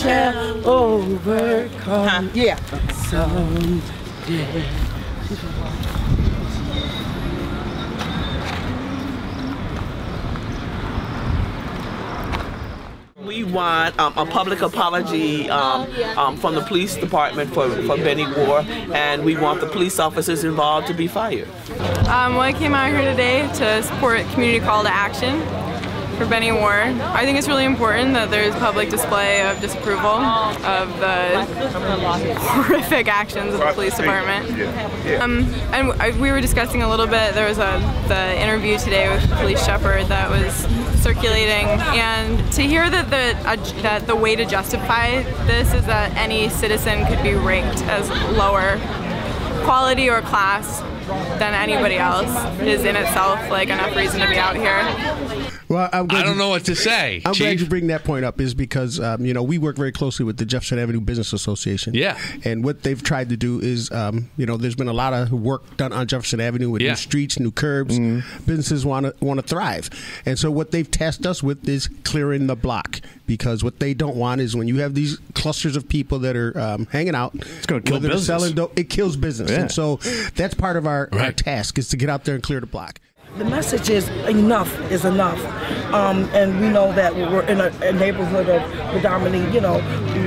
shall overcome. Yeah. Someday. We want um, a public apology um, um, from the police department for, for Benny Warr, and we want the police officers involved to be fired. Um, well, I came out here today to support community call to action for Benny Warr. I think it's really important that there's public display of disapproval of the horrific actions of the police department. Um, and I, we were discussing a little bit. There was a the interview today with Police Sheppard that was circulating, and to hear that the uh, that the way to justify this is that any citizen could be ranked as lower quality or class than anybody else is in itself like enough reason to be out here. Well, I'm glad I don't you- know what to say. I'm glad you bring that point up, is because um, you know we work very closely with the Jefferson Avenue Business Association. Yeah. and what they've tried to do is, um, you know, there's been a lot of work done on Jefferson Avenue with Yeah. new streets, new curbs. Businesses want to want to thrive, and so what they've tasked us with is clearing the block because what they don't want is when you have these clusters of people that are um, hanging out. It's gonna kill business. Selling dope, it kills business, Yeah. and so that's part of our, our task is to get out there and clear the block. The message is enough is enough. Um, and we know that we're in a, a neighborhood of predominantly, you know,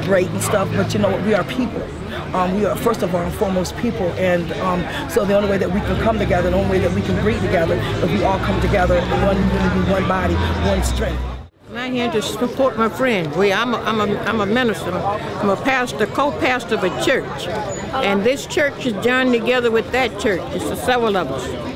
rate and stuff, but you know what? We are people. Um, we are, first of all, and foremost people. And um, so the only way that we can come together, the only way that we can breathe together, if we all come together one unity, one body, one strength. I'm here to support my friend. We, I'm, a, I'm, a, I'm a minister. I'm a pastor, co-pastor of a church. And this church is joined together with that church. It's the several of us.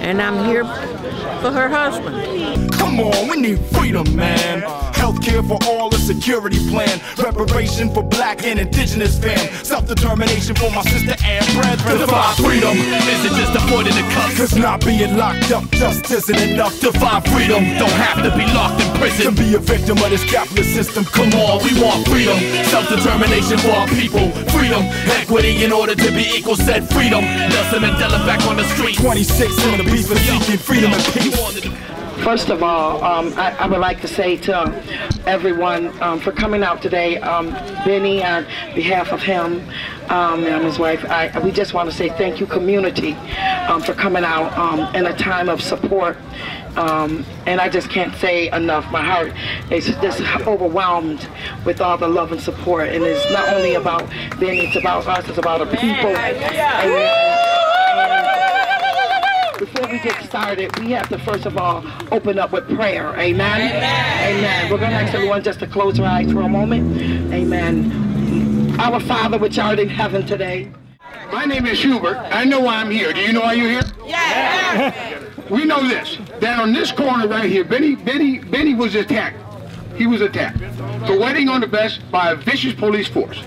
And I'm here for her husband. Come on, we need freedom, man. Healthcare for all, a security plan. Reparation for black and indigenous fam. Self-determination for my sister and brethren. Defy freedom. Isn't just a foot in the cup. Cause not being locked up just isn't enough. Defy freedom. Don't have to be locked in prison. To be a victim of this capitalist system. Come on, we want freedom. Self-determination for our people. Freedom. Equity in order to be equal said freedom. Nelson Mandela back on the street. 26 in the beat for seeking freedom and peace. First of all, um, I, I would like to say to everyone um, for coming out today, um, Benny, on behalf of him um, and his wife, I, we just want to say thank you, community, um, for coming out um, in a time of support. Um, and I just can't say enough. My heart is just overwhelmed with all the love and support. And it's not only about Benny, it's about us, it's about the people. Amen. Before we get started, we have to first of all open up with prayer. Amen. Amen. We're going to ask everyone just to close their eyes for a moment. Amen. Our Father which art in heaven today. My name is Hubert. I know why I'm here. Do you know why you're here? Yeah. We know this. That on this corner right here, Benny, Benny, Benny was attacked. He was attacked for waiting on the bus by a vicious police force.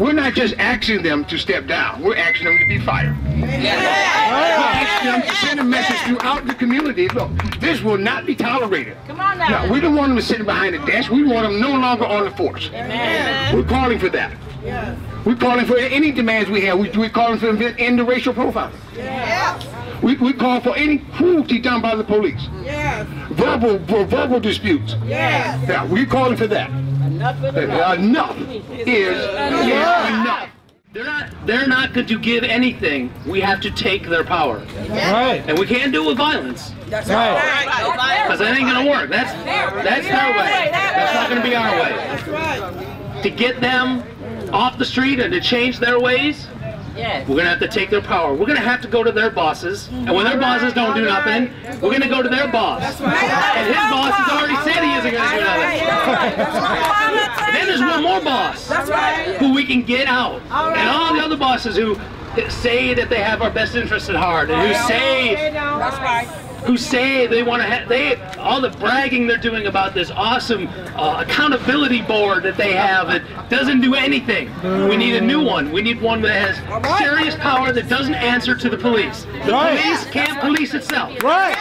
We're not just asking them to step down. We're asking them to be fired. Yeah. We're asking them to send a message throughout the community. Look, this will not be tolerated. Come on now. No, we don't want them sitting behind the desk. We want them no longer on the force. Amen. We're calling for that. We're calling for any demands we have. We, we're calling for them to end the racial profiling. We, we call for any cruelty done by the police. Verbal, verbal disputes. Yeah, we're calling for that. Uh, enough is enough. Enough is enough. They're not. They're not going to give anything. We have to take their power. Right. And we can't do it with violence. That's right. Because that ain't going to work. That's that's their way. That's not going to be our way. That's right. To get them off the street and to change their ways, we're going to have to take their power. We're going to have to go to their bosses. And when their bosses don't do nothing, we're going to go to their boss. And his boss has already said he isn't going to do nothing. And then there's one more boss who we can get out. And all the other bosses who say that they have our best interests at heart and who say who say they want to have they all the bragging they're doing about this awesome uh, accountability board that they have that doesn't do anything. We need a new one. We need one that has serious power that doesn't answer to the police. The police can't police itself. Right.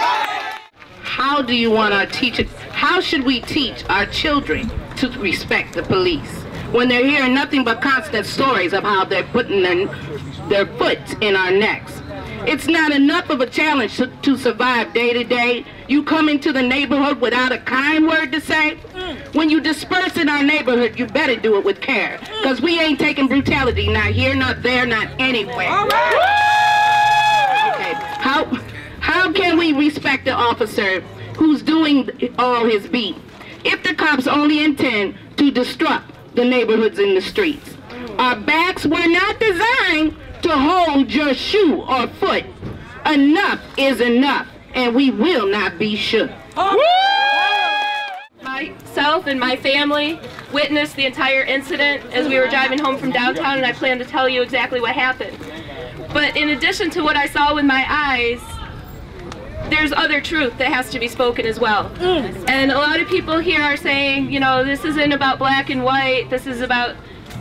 How do you want our teachers, how should we teach our children to respect the police when they're hearing nothing but constant stories of how they're putting their, their foot in our necks? It's not enough of a challenge to, to survive day to day. You come into the neighborhood without a kind word to say. Mm. When you disperse in our neighborhood, you better do it with care. Mm. Because we ain't taking brutality, not here, not there, not anywhere. Okay, how, how can we respect the officer who's doing all his beat if the cops only intend to disrupt the neighborhoods in the streets? Our backs were not designed to hold your shoe or foot. Enough is enough, and we will not be shook. Myself and my family witnessed the entire incident as we were driving home from downtown, and I plan to tell you exactly what happened. But in addition to what I saw with my eyes, there's other truth that has to be spoken as well. Mm. And a lot of people here are saying, you know, this isn't about black and white, this is about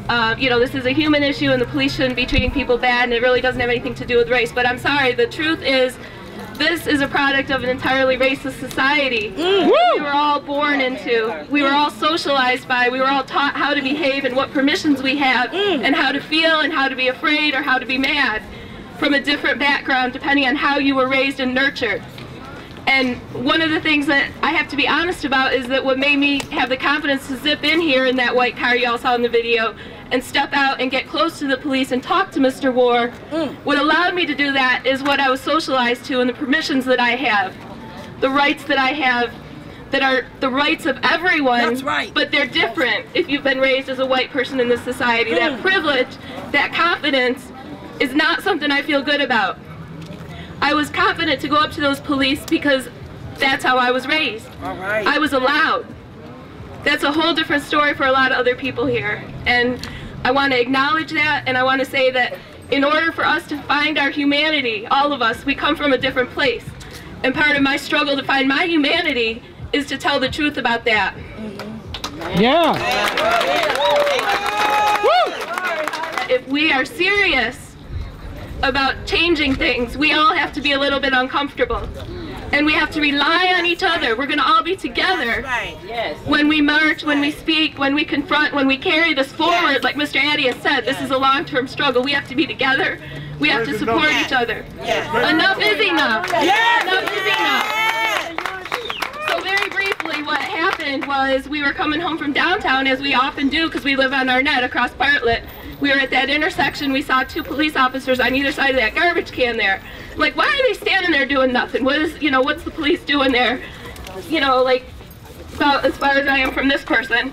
uh, you know, this is a human issue and the police shouldn't be treating people bad and it really doesn't have anything to do with race. But I'm sorry, the truth is this is a product of an entirely racist society Mm. we were all born into. We were all socialized by, we were all taught how to behave and what permissions we have and how to feel and how to be afraid or how to be mad from a different background depending on how you were raised and nurtured. And one of the things that I have to be honest about is that what made me have the confidence to zip in here in that white car y'all saw in the video and step out and get close to the police and talk to Mr. Warr, mm. what allowed me to do that is what I was socialized to and the permissions that I have, the rights that I have that are the rights of everyone, That's right. but they're different if you've been raised as a white person in this society. That mm. privilege, that confidence is not something I feel good about. I was confident to go up to those police because that's how I was raised. All right. I was allowed. That's a whole different story for a lot of other people here. And I want to acknowledge that and I want to say that in order for us to find our humanity, all of us, we come from a different place. And part of my struggle to find my humanity is to tell the truth about that. Yeah. If we are serious about changing things, we all have to be a little bit uncomfortable. And we have to rely on each other. We're going to all be together when we march, when we speak, when we confront, when we carry this forward. Like Mr. Addy has said, this is a long-term struggle. We have to be together. We have to support each other. Enough is enough. Enough is enough. So very briefly, what happened was we were coming home from downtown, as we often do, because we live on Arnett across Bartlett. We were at that intersection. We saw two police officers on either side of that garbage can there. Like, why are they standing there doing nothing? What is, you know, what's the police doing there? You know, like, about as far as I am from this person,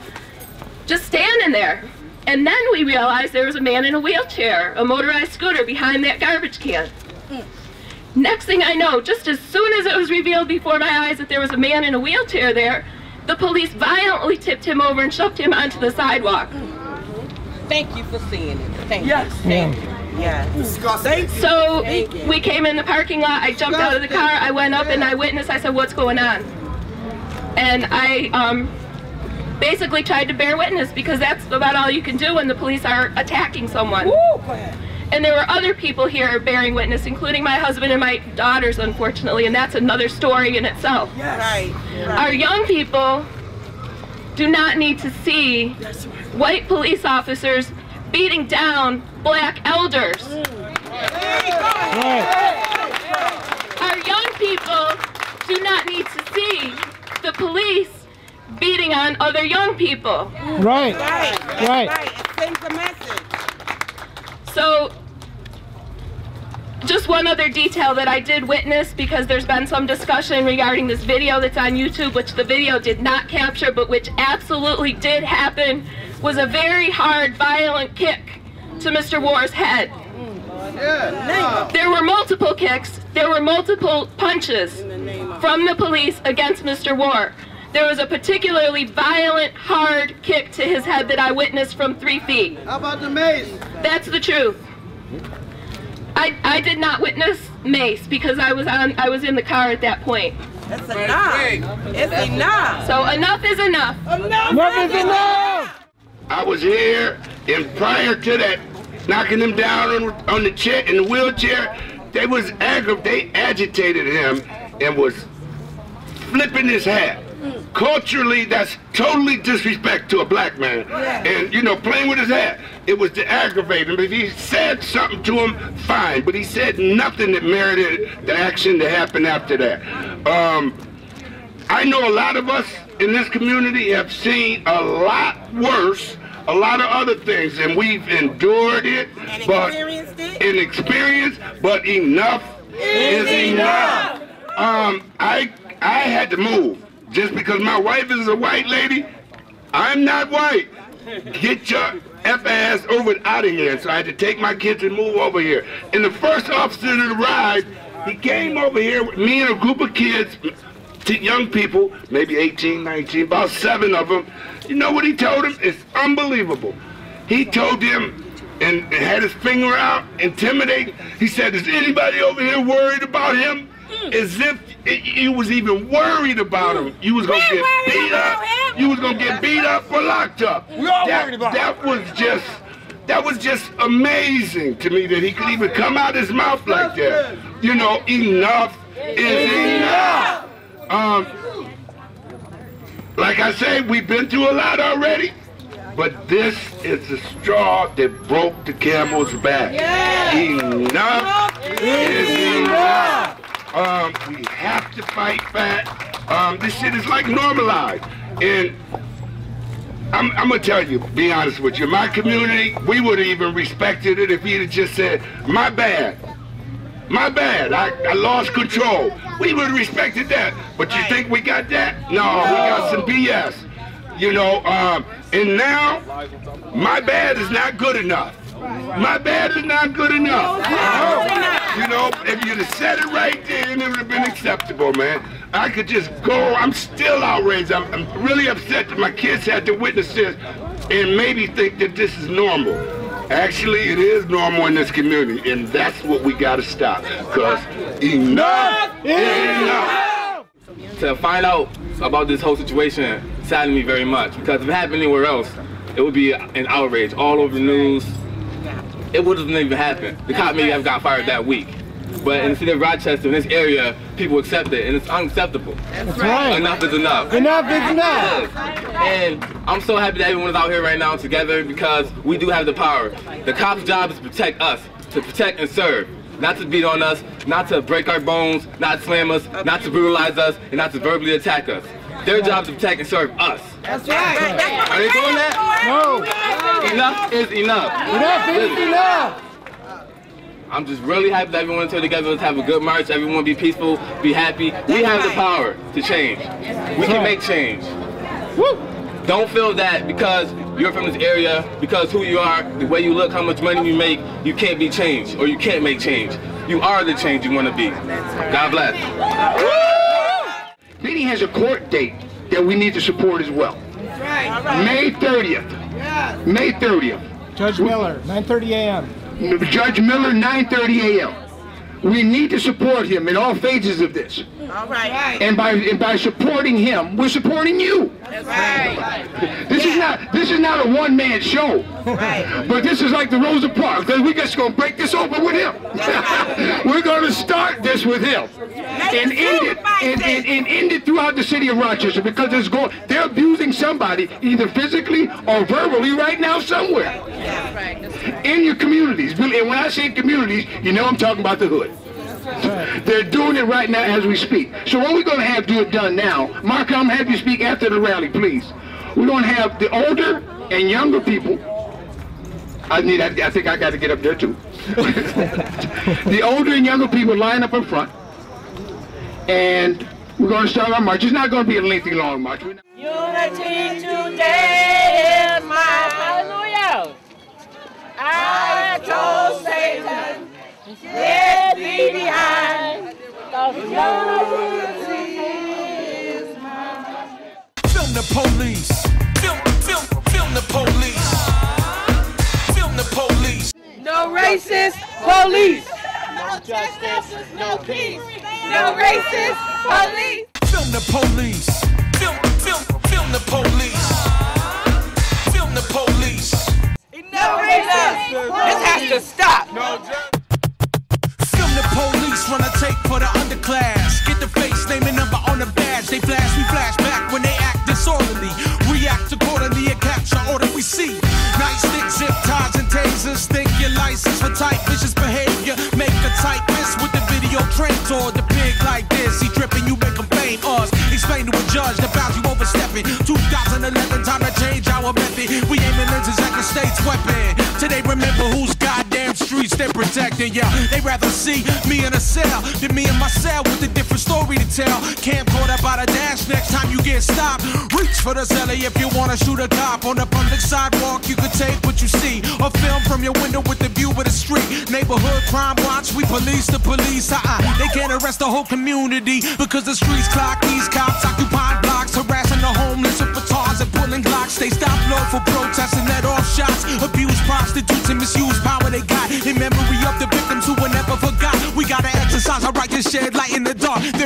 just standing there. And then we realized there was a man in a wheelchair, a motorized scooter behind that garbage can. Next thing I know, just as soon as it was revealed before my eyes that there was a man in a wheelchair there, the police violently tipped him over and shoved him onto the sidewalk. Thank you for seeing it. Thank Yes. you. Thank you. Yes. Thank. So you. we came in the parking lot. I jumped out of the car. I went up and I witnessed. I said, "What's going on?" And I um, basically tried to bear witness because that's about all you can do when the police are attacking someone. And there were other people here bearing witness, including my husband and my daughters, unfortunately, and that's another story in itself. Right. Our young people do not need to see white police officers beating down black elders. Our young people do not need to see the police beating on other young people. Right. Right. Right. It sends a message. So, just one other detail that I did witness because there's been some discussion regarding this video that's on YouTube, which the video did not capture, but which absolutely did happen, was a very hard, violent kick to Mr. Warr's head. There were multiple kicks, there were multiple punches from the police against Mr. Warr. There was a particularly violent, hard kick to his head that I witnessed from three feet. How about the mace? That's the truth. I, I did not witness Mace because I was on I was in the car at that point. That's enough. It's enough. So enough is enough. Enough is enough. I was here, and prior to that, knocking him down on, on the chair in the wheelchair, they was aggra- they agitated him and was flipping his hat. Culturally, that's totally disrespect to a black man, and you know, playing with his hat. it was to aggravate him. If he said something to him, fine. But he said nothing that merited the action to happen after that. Um, I know a lot of us in this community have seen a lot worse, a lot of other things, and we've endured it, and but experienced it. but enough is, is enough. enough. Um, I I had to move just because my wife is a white lady. I'm not white. Get your F ass over out of here. So I had to take my kids and move over here. And the first officer to arrive, he came over here with me and a group of kids, young people, maybe 18, 19, about seven of them. You know what he told him? It's unbelievable. He told him and, and had his finger out, intimidating. He said, is anybody over here worried about him? As if you was even worried about him. You was gonna We're get beat up. You was gonna get beat up or locked up. We all that, worried about That him. was just that was just amazing to me that he could even come out his mouth like that. You know, enough is enough. Um, I say, we've been through a lot already, but this is the straw that broke the camel's back. Yeah. Enough is enough. Um, we have to fight back. Um, this shit is like normalized. And I'm, I'm, gonna tell you, be honest with you, my community, we would have even respected it if he'd have just said, my bad. My bad, I, I lost control. We would have respected that. But you think we got that? No, we got some BS. You know, um, and now, my bad is not good enough. My bad is not good enough. You know, if you'd have said it right then, it would have been acceptable, man. I could just go. I'm still outraged. I'm, I'm really upset that my kids had to witness this and maybe think that this is normal. Actually, it is normal in this community, and that's what we got to stop. Because enough is enough. To find out about this whole situation saddened me very much because if it happened anywhere else, it would be an outrage all over the news. It wouldn't even happen. The cop maybe have got fired that week. But in the city of Rochester, in this area, people accept it, and it's unacceptable. That's right. Enough is enough. Enough is enough. And I'm so happy that everyone is out here right now together because we do have the power. The cop's job is to protect us, to protect and serve. Not to beat on us, not to break our bones, not to slam us, not to brutalize us, and not to verbally attack us. Their job is to protect and serve us. That's right. Are they doing that? No. Enough is enough. Enough is enough. I'm just really happy that everyone's here together. Let's have a good march. Everyone be peaceful, be happy. We have the power to change. We can make change. Woo! Don't feel that because you're from this area, because who you are, the way you look, how much money you make, you can't be changed or you can't make change. You are the change you want to be. God bless. Benny has a court date that we need to support as well. May 30th. May 30th. Judge Miller, 9.30 a.m. Judge Miller, 9.30 a.m. We need to support him in all phases of this. All right. And by and by supporting him, we're supporting you. That's right. This yeah. is not this is not a one man show. Right. But this is like the Rosa Parks because we're just gonna break this open with him. we're gonna start this with him and end it and, and, and, end it throughout the city of Rochester because it's going they're abusing somebody either physically or verbally right now somewhere. In your communities. And when I say communities, you know I'm talking about the hood. They're doing it right now as we speak. So what we're going to have do it done now. Mark, I'm have you speak after the rally, please. We're going to have the older and younger people. I need. I, I think I got to get up there too. the older and younger people line up in front, and we're going to start our march. It's not going to be a lengthy, long march. Unity today is my hallelujah. I told Satan. Get me behind. Film the police. Film, film, film the police. Film the police. No racist police. No justice, no peace. No racist police. Film the police. Film, film, film the police. Film the police. No racist. This has to stop. No the for the underclass. Get the face, name and number on the badge. They flash, we flash back when they act disorderly. React accordingly and capture all that we see. Nightstick, zip ties, and tasers. Think your license for tight, vicious behavior. Make a tight fist with the video train or the pig like this. He dripping, you make him pain us. Explain to a judge the bounds you overstepping. 2011, time to change our method. We aiming lenses like the state's weapon. Today, remember who's protecting. Yeah, they rather see me in a cell than me in my cell with a different story to tell. Can't caught Camcorder by the dash next time you get stopped. Reach for the celly if you wanna shoot a cop on the public sidewalk. You could take what you see or film from your window with the view of the street. Neighborhood crime watch, we police the police. Uh-uh. They can't arrest the whole community because the streets clock these cops occupying blocks, harassing the homeless with batons and pulling glocks. They stop low for protests and let off shots.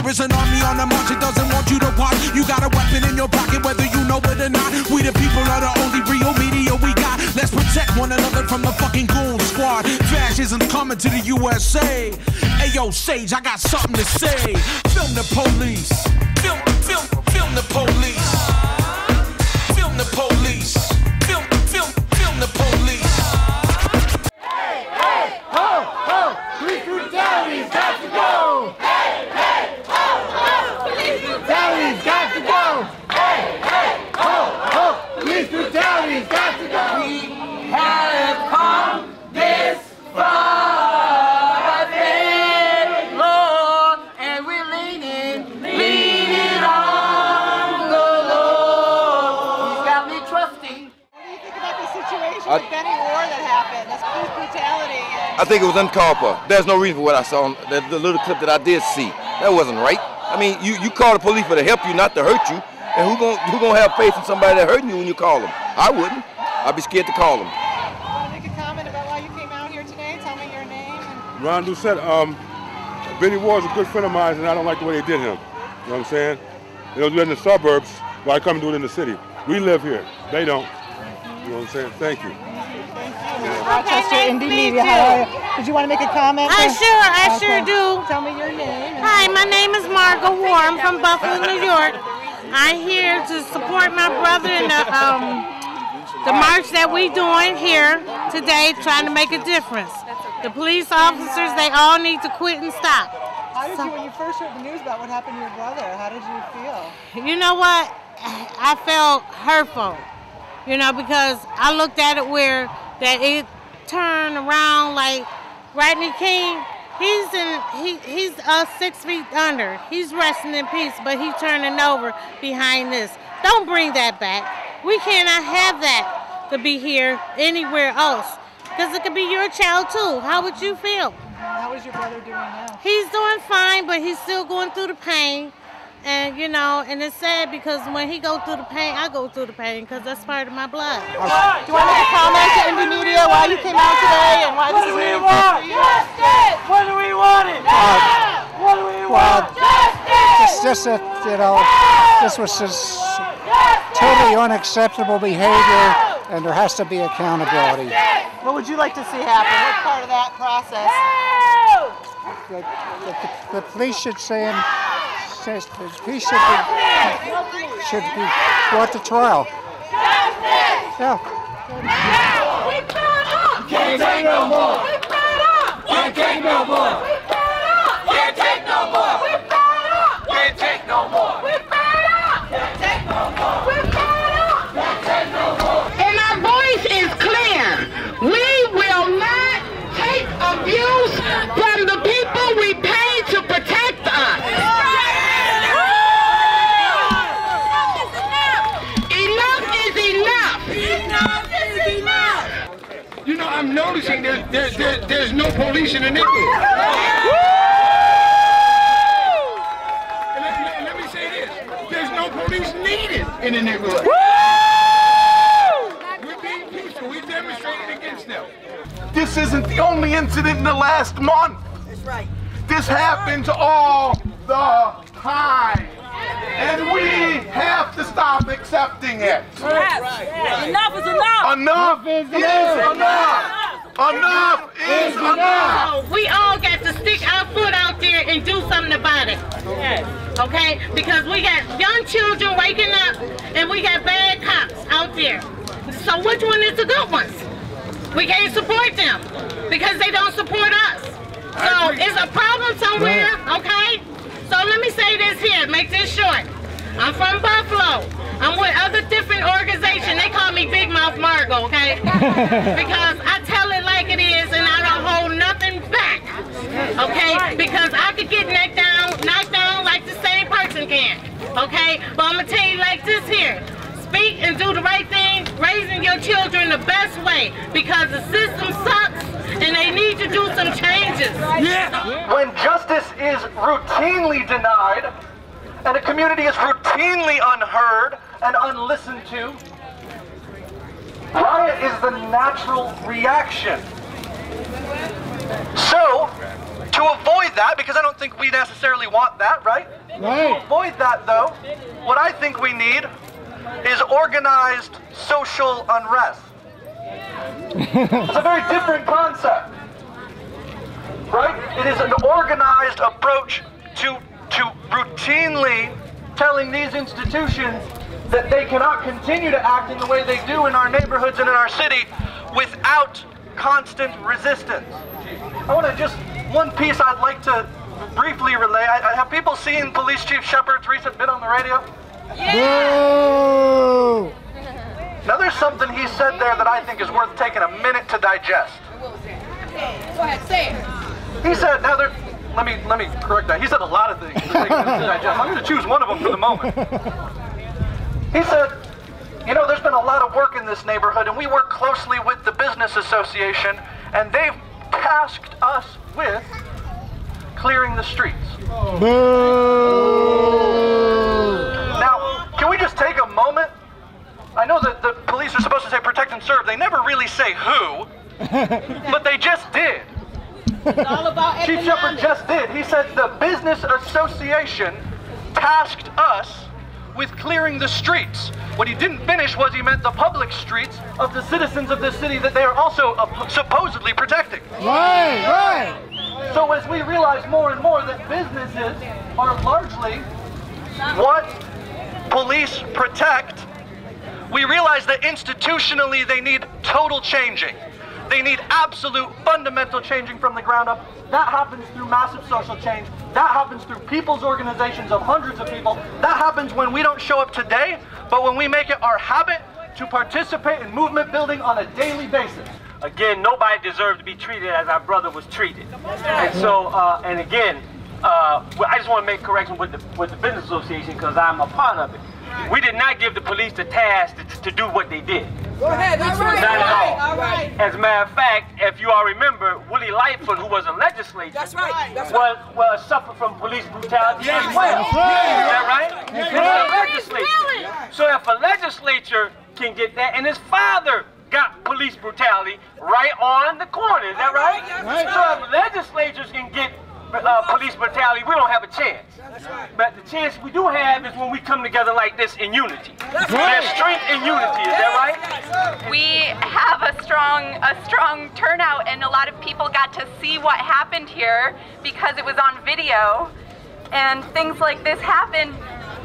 Is an army on the march, it doesn't want you to watch. You got a weapon in your pocket, whether you know it or not. We the people are the only real media we got. Let's protect one another from the fucking goon squad. Fascism's coming to the USA. Ayo, Sage, I got something to say. Film the police. Film, film, film the police. Situation with Benny Warr that happened, this police brutality. And I think it was uncalled for. There's no reason for what I saw on the, the little clip that I did see. That wasn't right. I mean, you, you call the police for to help you, not to hurt you. And who gonna who gonna have faith in somebody that hurting you when you call them? I wouldn't. I'd be scared to call them. want to make a comment about why you came out here today? Tell me your name. And Ron Doucette, um, Benny Warr's a good friend of mine, and I don't like the way they did him. You know what I'm saying? They don't do it in the suburbs, but I come and do it in the city. We live here. They don't. You know what I'm saying? Thank you. Rochester Indymedia. How are you? Did you want to make a comment? I sure, I Okay. sure do. Tell me your name. Hi, my name is Margot Warr. I'm from Buffalo, New York. I'm here to support my brother in the um, the march that we're doing here today, trying to make a difference. The police officers, they all need to quit and stop. How did you, when you first heard the news about what happened to your brother, how did you feel? You know what? I felt hurtful. You know, because I looked at it where that it turned around like Rodney King. He's in he he's uh six feet under. He's resting in peace, but he's turning over behind this. Don't bring that back. We cannot have that to be here anywhere else. Because it could be your child too. How would you feel? How is your brother doing now? He's doing fine, but he's still going through the pain. And you know, and it's sad because when he go through the pain, I go through the pain because that's part of my blood. Do you want to make a comment to Indymedia why you came out today and why this is really important for you? What do we want it? What do we Well, want? Justice! it's just that, you know, this was just totally unacceptable behavior, and there has to be accountability. What would you like to see happen? What part of that process? The, the, the police should say, says the police should be, should be brought to trial. Yeah. Can't take no more. Can't take no more. Can't take no more. Can't take no more. Can't take no more. Can't take no more. And our voice is clear. We will not take abuse from the people we pay to protect us. Enough is enough. Enough is enough. You know, I'm noticing there's, there's, there's, there's no police in the neighborhood. And let, me- let me say this, there's no police needed in the neighborhood. We're being peaceful, we demonstrated against them. This isn't the only incident in the last month. That's right. This happens all the time. And we have to stop accepting it. Enough is enough. Enough is enough. Enough is enough. We all got to stick our foot out there and do something about it. Okay? Because we got young children waking up and we got bad cops out there. So which one is the good ones? We can't support them because they don't support us. So it's a problem somewhere, okay? So let me say this here, make this short. I'm from Buffalo. I'm with other different organizations. They call me Big Mouth Margo, okay? because I tell it like it is and I don't hold nothing back. Okay? Because I could get knocked down, knocked down like the same person can. Okay? But I'm gonna tell you like this here. Speak and do the right thing, raising your children the best way because the system sucks and they need to do some changes. Yeah. When justice is routinely denied and a community is routinely unheard and unlistened to, riot is the natural reaction. So, to avoid that, because I don't think we necessarily want that, right? Right. To avoid that, though, what I think we need is organized social unrest. It's a very different concept, right? It is an organized approach to, to routinely telling these institutions that they cannot continue to act in the way they do in our neighborhoods and in our city without constant resistance. I want to just, one piece I'd like to briefly relay. I, I have people seen Police Chief Sheppard's recent bit on the radio? Boo! Now there's something he said there that I think is worth taking a minute to digest. Go ahead, say it. He said, now there, let me let me correct that. He said a lot of things. to take a minute to digest. I'm going to choose one of them for the moment. He said, you know, there's been a lot of work in this neighborhood, and we work closely with the business association, and they've tasked us with clearing the streets. Now, can we just take a moment? I know that the police are supposed to say protect and serve. They never really say who, but they just did. Chief Sheppard just did. He said the business association tasked us with clearing the streets. What he didn't finish was he meant the public streets of the citizens of this city that they are also supposedly protecting. Right, right. So as we realize more and more that businesses are largely what police protect, we realize that institutionally they need total changing. They need absolute fundamental changing from the ground up. That happens through massive social change. That happens through people's organizations of hundreds of people. That happens when we don't show up today, but when we make it our habit to participate in movement building on a daily basis. Again, nobody deserved to be treated as our brother was treated. And so, uh, and again, uh, I just want to make correction with the with the business association because I'm a part of it. We did not give the police the task to, to do what they did. Go ahead. All right. Not all at right. all. All right. As a matter of fact, if you all remember, Willie Lightfoot, who was a legislator, That's right. That's was, well, suffered from police brutality Yes. as well. That's right. Is that right? That's He was right. a. So if a legislature can get that, and his father got police brutality right on the corner, is that right? That's So if legislatures can get uh, police brutality, we don't have a chance. But the chance we do have is when we come together like this in unity. There's strength in unity, is that right? we have a strong a strong turnout and a lot of people got to see what happened here because it was on video and things like this happen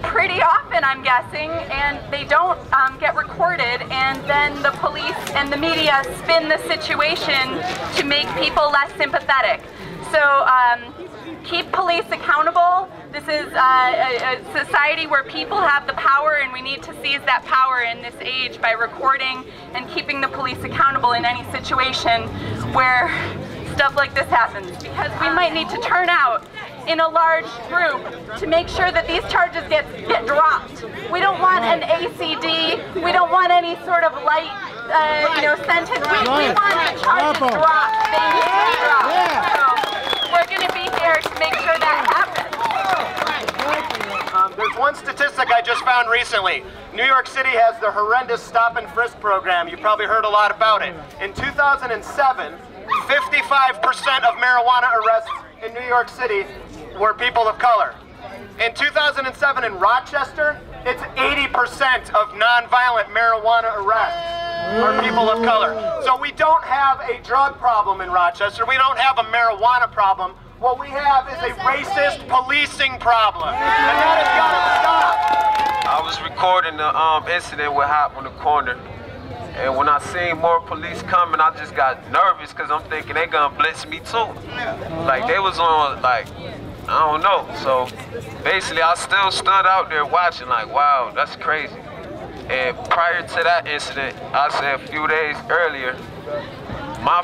pretty often I'm guessing and they don't um, get recorded and then the police and the media spin the situation to make people less sympathetic so um, keep police accountable. This is uh, a, a society where people have the power, and we need to seize that power in this age by recording and keeping the police accountable in any situation where stuff like this happens. Because we might need to turn out in a large group to make sure that these charges get, get dropped. We don't want an ACD. We don't want any sort of light, uh, you know, sentence. We, we want the charges dropped. They need to be dropped. To make sure that happens. Um, there's one statistic I just found recently. New York City has the horrendous stop and frisk program. You've probably heard a lot about it. In 2007, 55% of marijuana arrests in New York City were people of color. In 2007 in Rochester, it's 80% of nonviolent marijuana arrests are people of color. So we don't have a drug problem in Rochester. We don't have a marijuana problem. What we have is a racist policing problem. And that has got to stop. I was recording the um, incident with Hop on the corner. And when I seen more police coming, I just got nervous because I'm thinking they gonna blitz me too. Like they was on like, I don't know. So basically I still stood out there watching like, wow, that's crazy. And prior to that incident, I said a few days earlier, my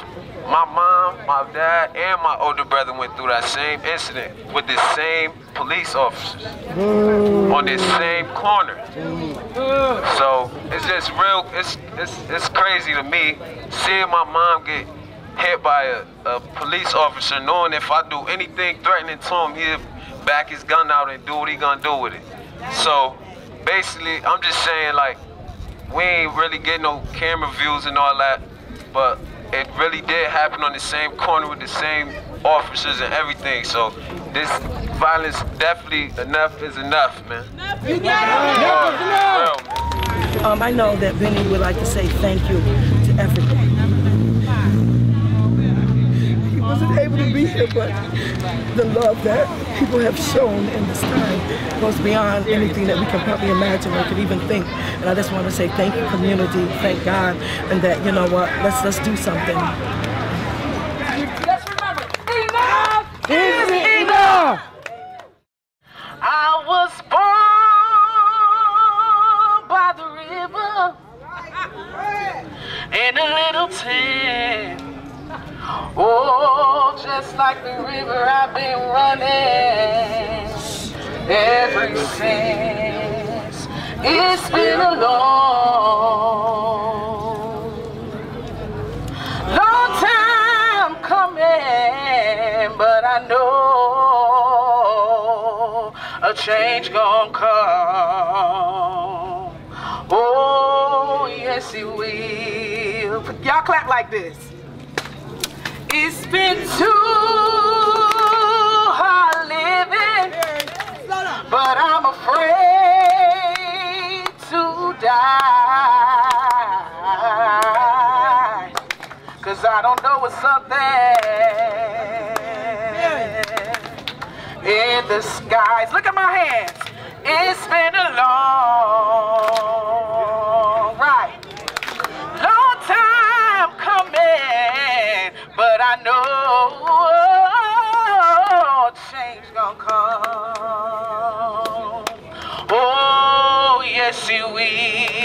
my mom, my dad, and my older brother went through that same incident with the same police officers on this same corner. So it's just real. It's it's it's crazy to me seeing my mom get hit by a, a police officer, knowing if I do anything threatening to him, he'll back his gun out and do what he gonna do with it. So basically, I'm just saying like we ain't really getting no camera views and all that, but it really did happen on the same corner with the same officers and everything. So this violence definitely enough is enough, man. Enough is enough. Um, I know that Benny would like to say thank you to everyone. Wasn't able to be here, but the love that people have shown in this time goes beyond anything that we can probably imagine or could even think. And I just want to say thank you, community, thank God, and that you know what, let's let's do something. Know a change gonna come. Oh, yes, it will. Y'all clap like this. It's been too hard living, but I'm afraid to die. Cause I don't know what's up there the skies. Look at my hands. It's been a long ride. Long time coming, but I know change gonna come. Oh, yes, it will.